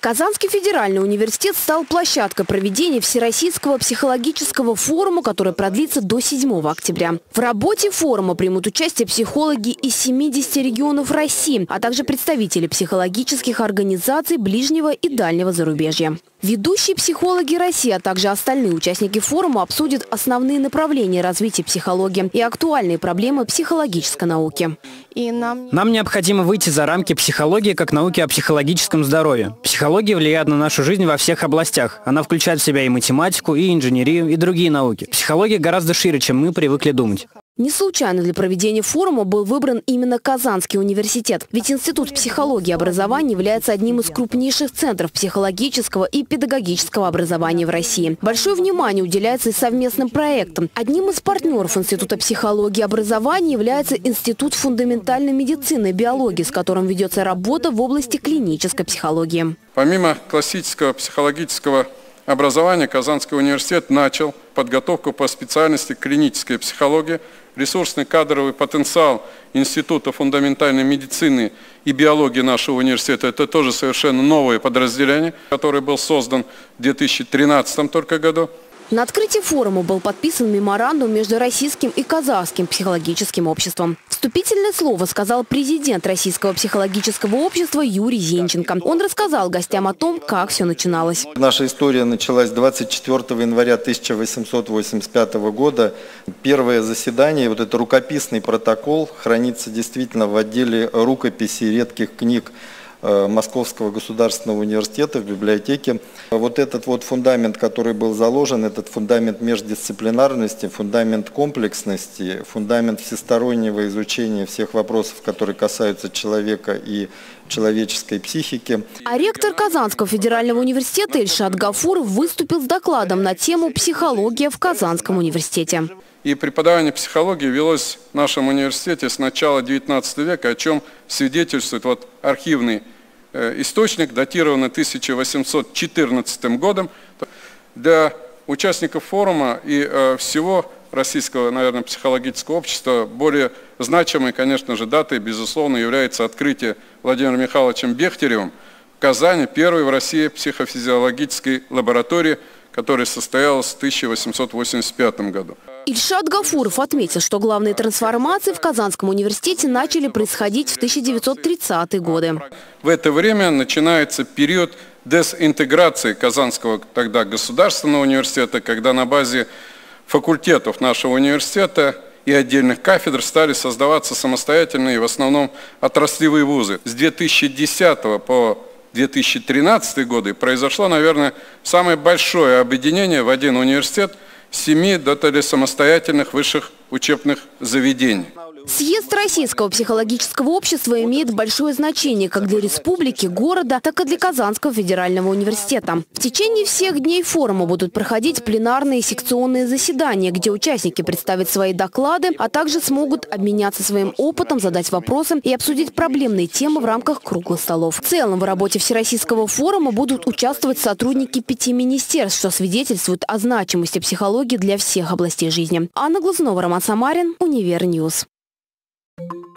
Казанский федеральный университет стал площадкой проведения Всероссийского психологического форума, который продлится до 7 октября. В работе форума примут участие психологи из 70 регионов России, а также представители психологических организаций ближнего и дальнего зарубежья. Ведущие психологи России, а также остальные участники форума обсудят основные направления развития психологии и актуальные проблемы психологической науки. И нам... нам необходимо выйти за рамки психологии как науки о психологическом здоровье. Психология влияет на нашу жизнь во всех областях. Она включает в себя и математику, и инженерию, и другие науки. Психология гораздо шире, чем мы привыкли думать. Не случайно для проведения форума был выбран именно Казанский университет. Ведь Институт психологии и образования является одним из крупнейших центров психологического и педагогического образования в России. Большое внимание уделяется и совместным проектам. Одним из партнеров Института психологии и образования является Институт фундаментальной медицины и биологии, с которым ведется работа в области клинической психологии. Помимо классического психологического образования Казанский университет начал подготовку по специальности клиническая психология, ресурсный кадровый потенциал Института фундаментальной медицины и биологии нашего университета. Это тоже совершенно новое подразделение, которое был создан в 2013 только году. На открытии форума был подписан меморандум между российским и казахским психологическим обществом. Вступительное слово сказал президент Российского психологического общества Юрий Зенченко. Он рассказал гостям о том, как все начиналось. Наша история началась 24 января 1885 года. Первое заседание, вот этот рукописный протокол, хранится действительно в отделе рукописи редких книг Московского государственного университета в библиотеке. Вот этот вот фундамент, который был заложен, этот фундамент междисциплинарности, фундамент комплексности, фундамент всестороннего изучения всех вопросов, которые касаются человека и человеческой психики. А ректор Казанского федерального университета Ильшат Гафуров выступил с докладом на тему «Психология в Казанском университете». И преподавание психологии велось в нашем университете с начала XIX века, о чем свидетельствует вот архивный э, источник, датированный 1814 годом. Для участников форума и э, всего российского, наверное, психологического общества более значимой, конечно же, датой, безусловно, является открытие Владимиром Михайловичем Бехтеревым в Казани первой в России психофизиологической лаборатории, которая состоялась в 1885 году. Ильшат Гафуров отметил, что главные трансформации в Казанском университете начали происходить в 1930-е годы. В это время начинается период дезинтеграции Казанского тогда государственного университета, когда на базе факультетов нашего университета и отдельных кафедр стали создаваться самостоятельные, в основном отраслевые вузы. С 2010 по 2013 годы произошло, наверное, самое большое объединение в один университет – семи до самостоятельных высших учебных заведений. Съезд Российского психологического общества имеет большое значение как для республики, города, так и для Казанского федерального университета. В течение всех дней форума будут проходить пленарные секционные заседания, где участники представят свои доклады, а также смогут обменяться своим опытом, задать вопросы и обсудить проблемные темы в рамках круглых столов. В целом в работе Всероссийского форума будут участвовать сотрудники пяти министерств, что свидетельствует о значимости психологии для всех областей жизни. Анна Глазунова, Роман Самарин, Универ News. Thank you